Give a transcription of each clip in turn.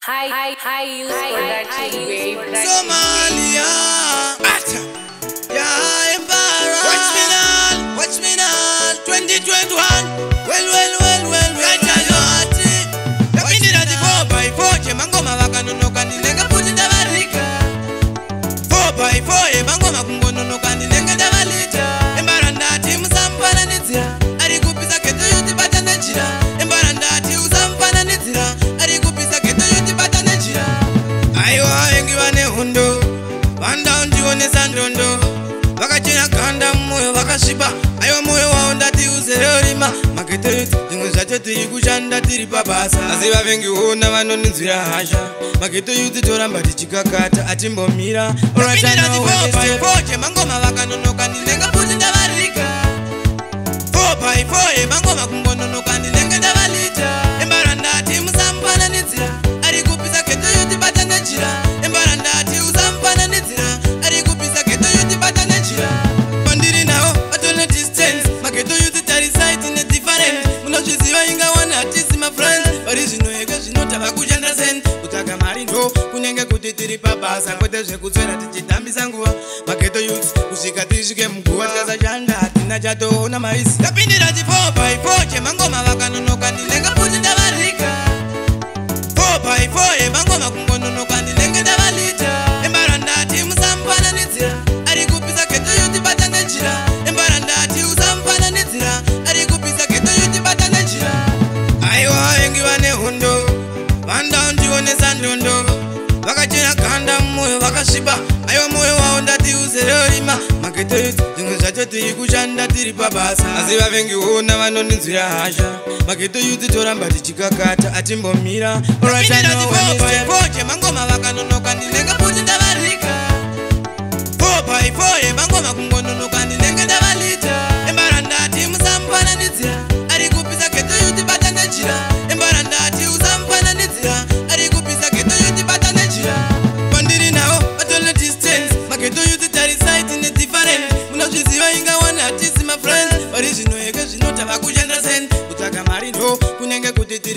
Somalia. Four by four, Evangoma Kungonokanine. ndionesa ndondo vakachena kanda mumwoyo vakasviba aiwa mwoyo wavo ndatiuzerorima magete yuti zvimwe zvacho tiri kushanda tiri pabasa asi vavengiona vanoninzwira hasha magete yuti toramba tichikakata atimbomira oraaemangoma vakanonoka ndinenga kuti ndavariga 4 by 4 emangoma eh, kumbo tava kushanda sente kutsvaga mari ndo kunenge kuti tiri pabasa kwete zvekuswera tichitambisa nguva maketo yut kusvika tisvike muguva tikasashanda hatina chatoona maisi tapindira ti 4 by 4 chemangoma vakanonoka ndinenge kuti ndavarika 4 by 4 yemangoma kungononoka ndinenge ndava lita embarandati musamufananidzira ari kupisa keto yuti bata nenjira embarandati usamufananidzira ari kupisa keto yuti bata nenjira aiwa vengiva vandandionesa ndondo vakachena kanda mumwoyo vakasviba aiwa mwoyo wavo ndatiuzerorima maketo yose zvimwe zvacho tiri kushanda tiri pabasa asi vavengiona vanoninzwira hasha maketo yuti toramba tichikakata atimbomira mangoma vakanonoka ndinenge kuti ndavarika 4 by 4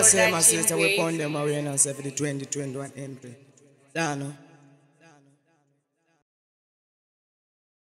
I say, my sister, we pound them awareness for the 2021 entry. Dano.